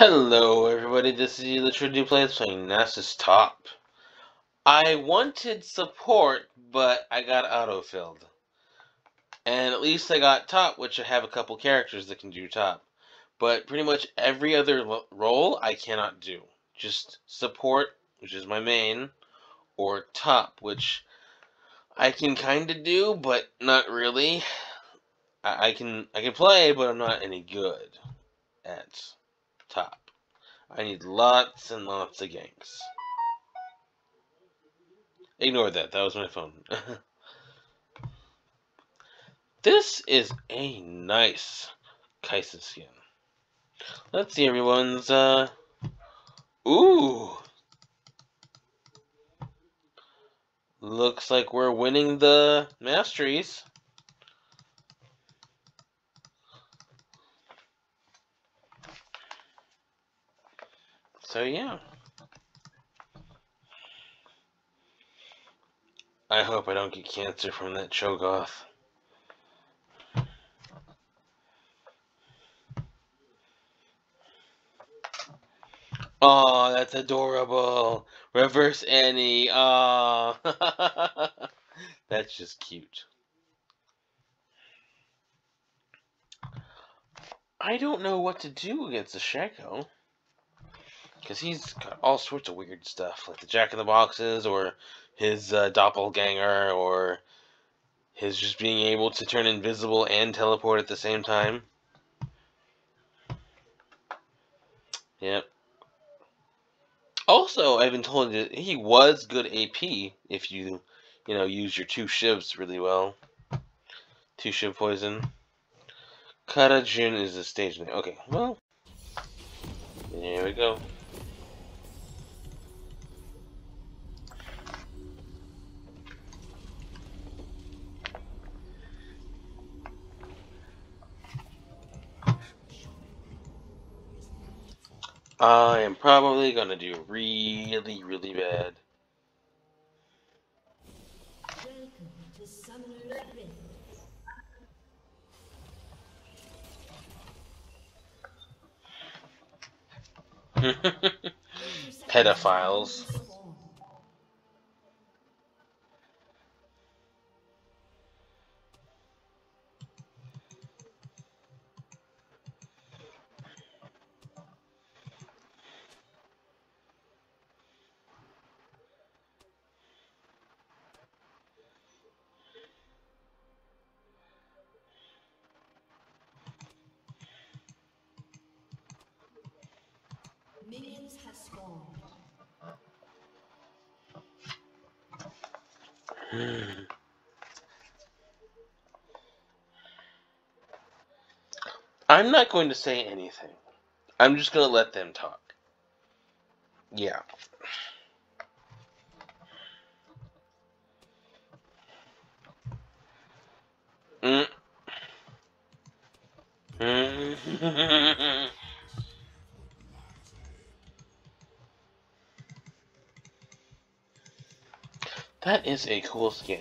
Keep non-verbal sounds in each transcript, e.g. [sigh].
Hello everybody, this is Elatrednu Plays playing Nasus Top. I wanted support, but I got autofilled. And at least I got top, which I have a couple characters that can do top. But pretty much every other role I cannot do. Just support, which is my main, or top, which I can kind of do, but not really. I, I can I can play, but I'm not any good at top. I need lots and lots of ganks. Ignore that, that was my phone. [laughs] this is a nice Kai'Sa skin. Let's see everyone's, uh... Ooh! Looks like we're winning the Masteries. So yeah. I hope I don't get cancer from that Cho'Gath. Oh, that's adorable. Reverse Annie. Oh. [laughs] that's just cute. I don't know what to do against the Shaco. Because he's got all sorts of weird stuff, like the Jack in the Boxes, or his uh, doppelganger, or his just being able to turn invisible and teleport at the same time. Yep. Also, I've been told that he was good AP if you, you know, use your two shivs really well. Two shiv poison. Kara is the stage name. Okay, well, here we go. I am probably gonna do really, really bad. [laughs] Pedophiles. Minions have spawned. [sighs] I'm not going to say anything. I'm just going to let them talk. Yeah. Mm. Mm. [laughs] That is a cool skin.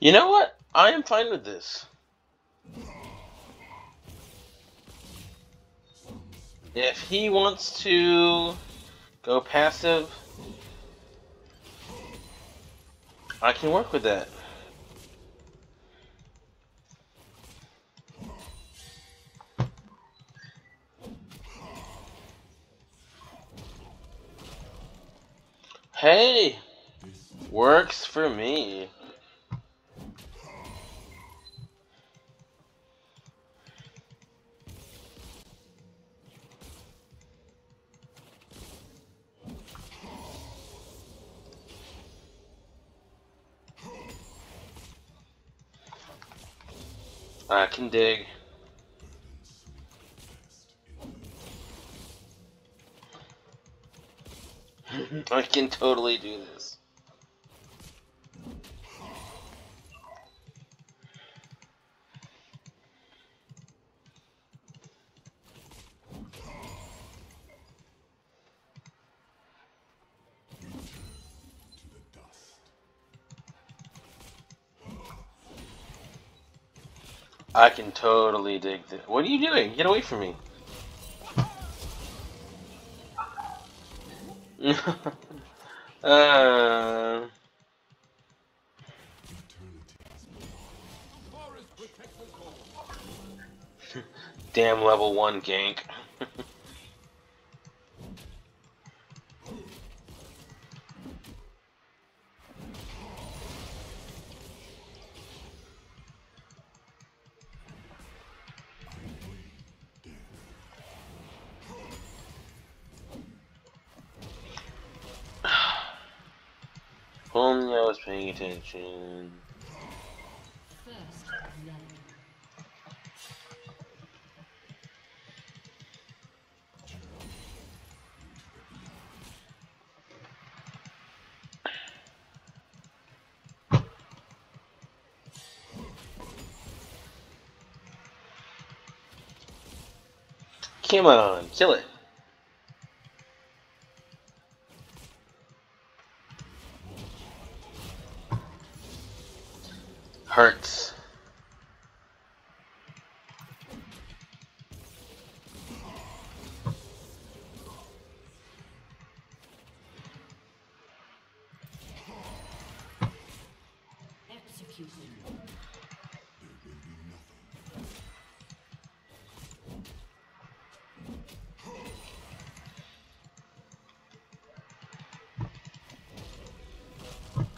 You know what? I am fine with this. If he wants to go passive, I can work with that. Hey, works for me. I can dig. [laughs] I can totally do this. I can totally dig this. What are you doing? Get away from me. [laughs] uh... [laughs] Damn level 1 gank. Come on, kill it.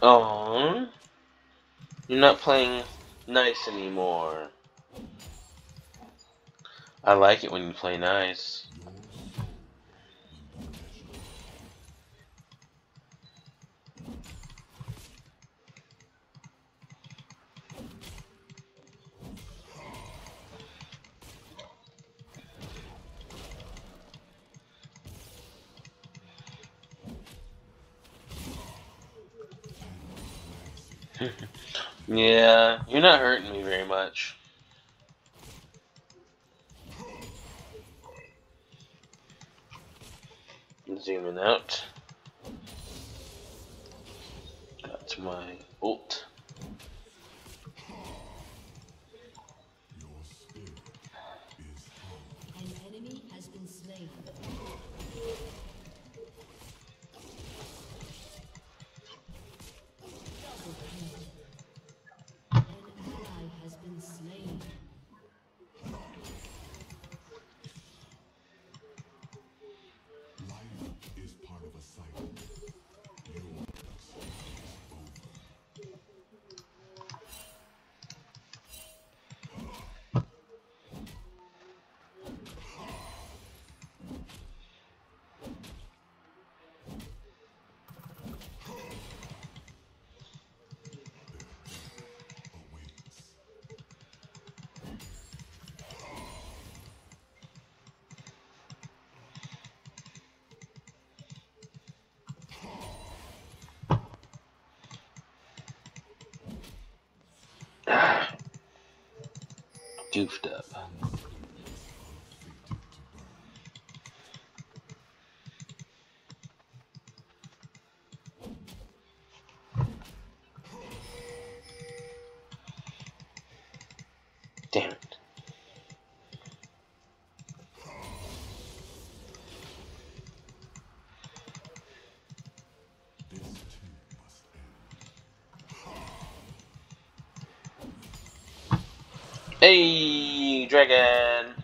Oh. You're not playing nice anymore. I like it when you play nice. Yeah, you're not hurting me very much. Zooming out. That's my ult. Goofed up. Damn it. Hey, dragon!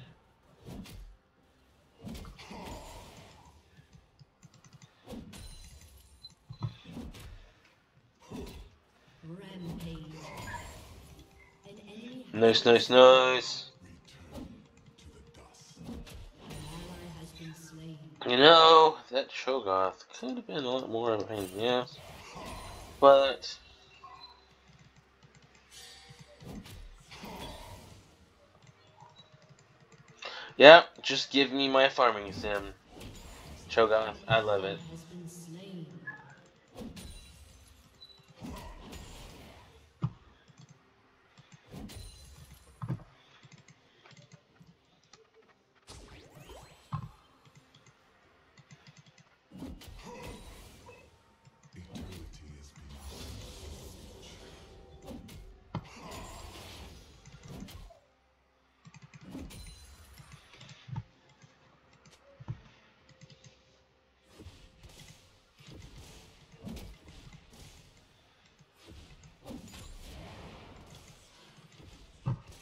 Nice, nice, nice. You know, that Cho'Gath could have been a lot more of a pain in the ass. But Yep, just give me my farming sim. Cho'Gath, I love it.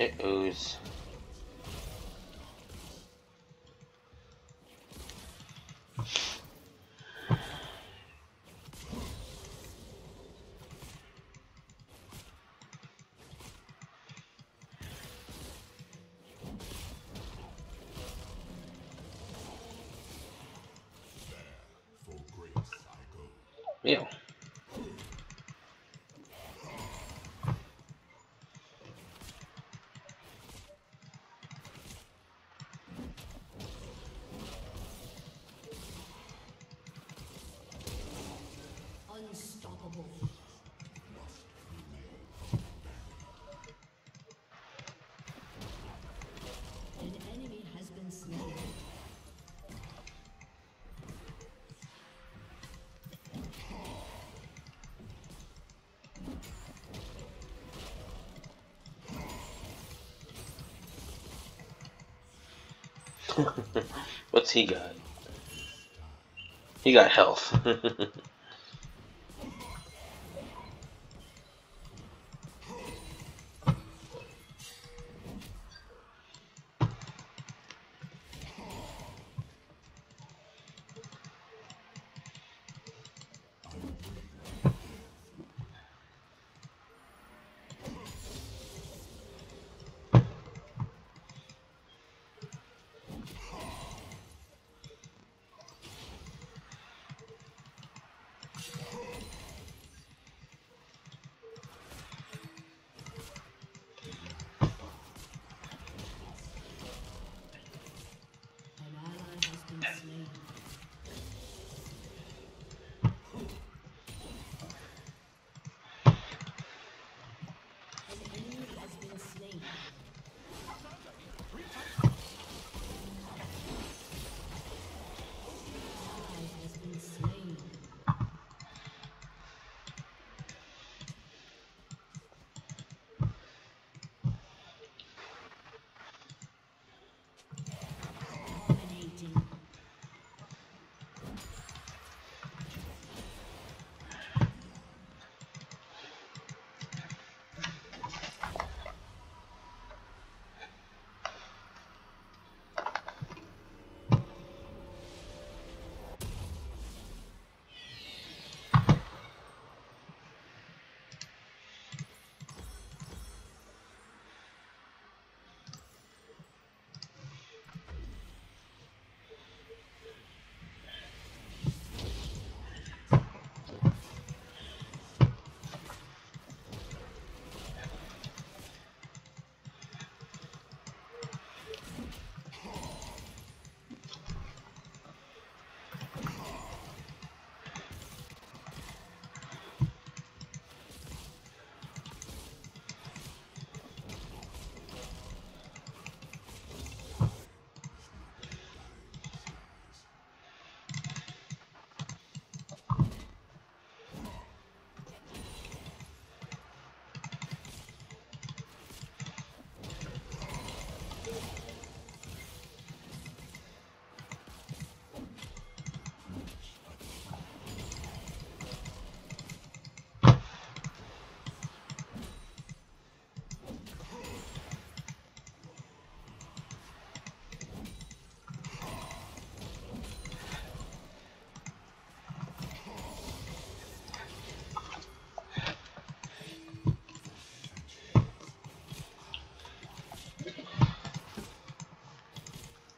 It ooze. [laughs] What's he got? He got health. [laughs]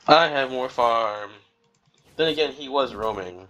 I have more farm. Then again, he was roaming.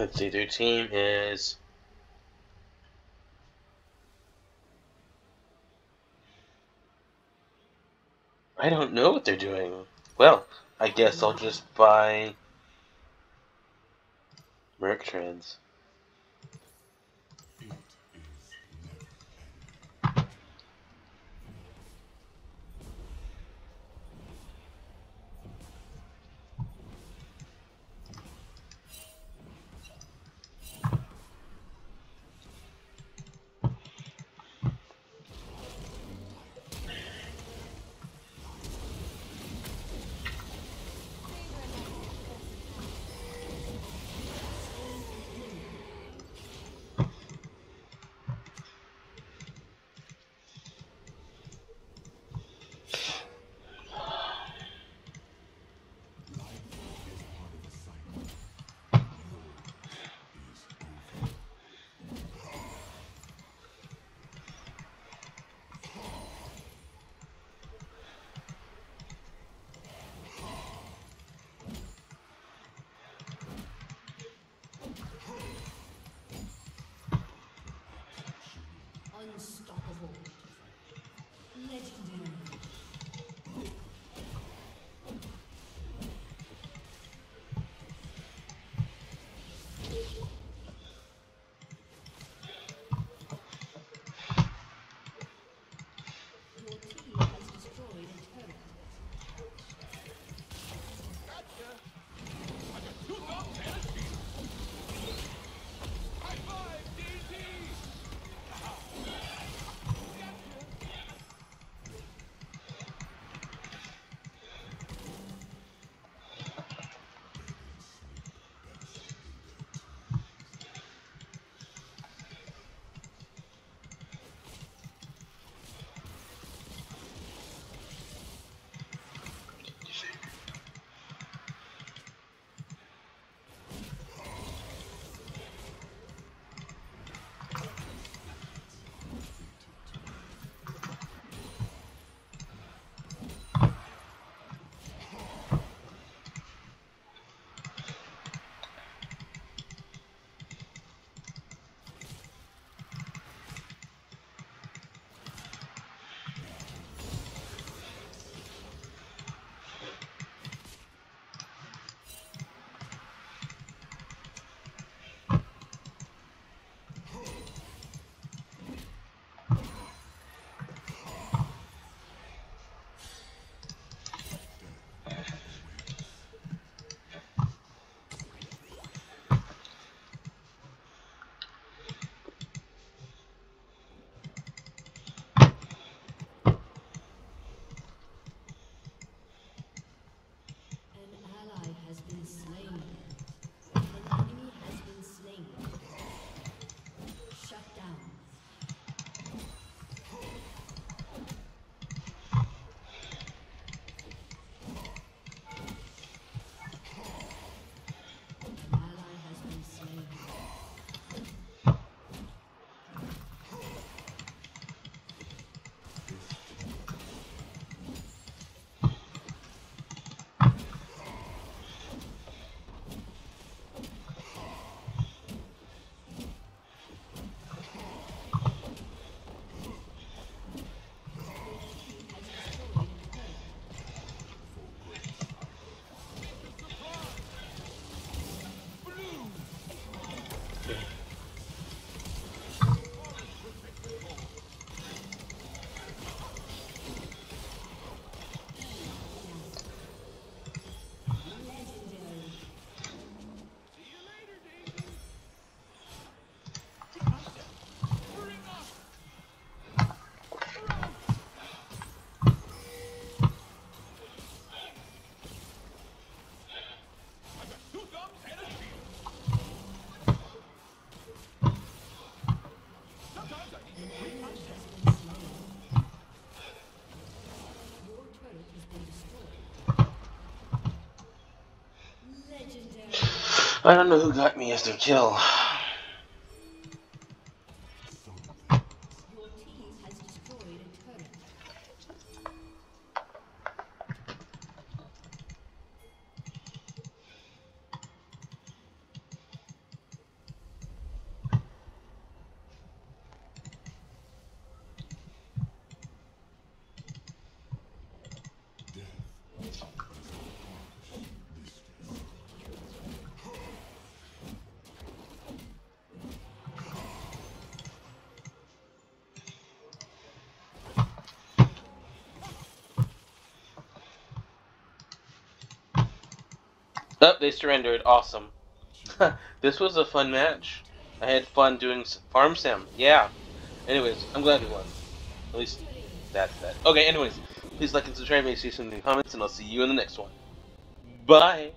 Let's see, their team is. I don't know what they're doing. Well, I guess I'll just buy Merc Trans. Unstoppable. Legendary. I don't know who got me as their kill. Oh, they surrendered. Awesome. [laughs] this was a fun match. I had fun doing farm sim. Yeah. Anyways, I'm glad we won. At least that's that. Okay, anyways, please like and subscribe, you see some in the comments, and I'll see you in the next one. Bye!